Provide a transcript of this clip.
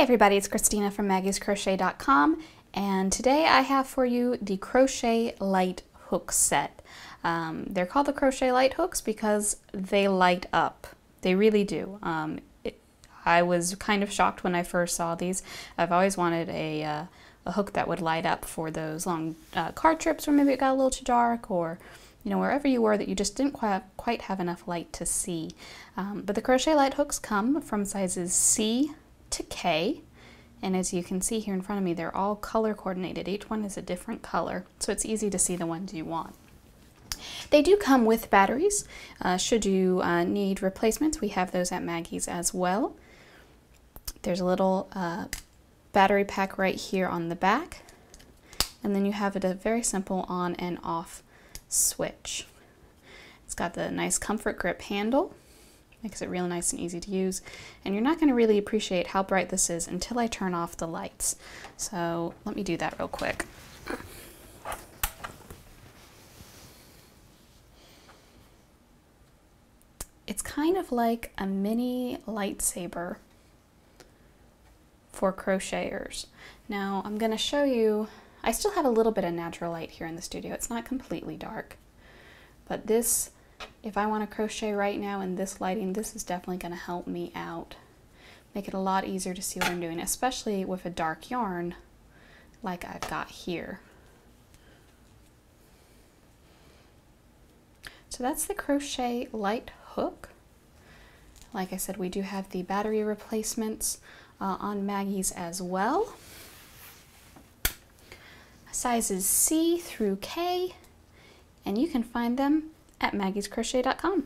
Hey everybody, it's Christina from maggiescrochet.com and today I have for you the Crochet Lite Hook Set. Um, they're called the Crochet Lite Hooks because they light up. They really do. Um, it, I was kind of shocked when I first saw these. I've always wanted a, uh, a hook that would light up for those long uh, car trips where maybe it got a little too dark or you know, wherever you were that you just didn't quite, quite have enough light to see. Um, but the crochet lite hooks come from sizes C to K. And as you can see here in front of me, they're all color coordinated. Each one is a different color, so it's easy to see the ones you want. They do come with batteries. Uh, should you uh, need replacements, we have those at Maggie's as well. There's a little uh, battery pack right here on the back. And then you have a very simple on and off switch. It's got the nice comfort grip handle makes it real nice and easy to use. And you're not going to really appreciate how bright this is until I turn off the lights. So let me do that real quick. It's kind of like a mini lightsaber for crocheters. Now I'm going to show you, I still have a little bit of natural light here in the studio. It's not completely dark, but this if I want to crochet right now in this lighting, this is definitely going to help me out. Make it a lot easier to see what I'm doing, especially with a dark yarn like I've got here. So that's the crochet lite hook. Like I said, we do have the battery replacements uh, on Maggie's as well. Sizes C through K, and you can find them at maggiescrochet.com.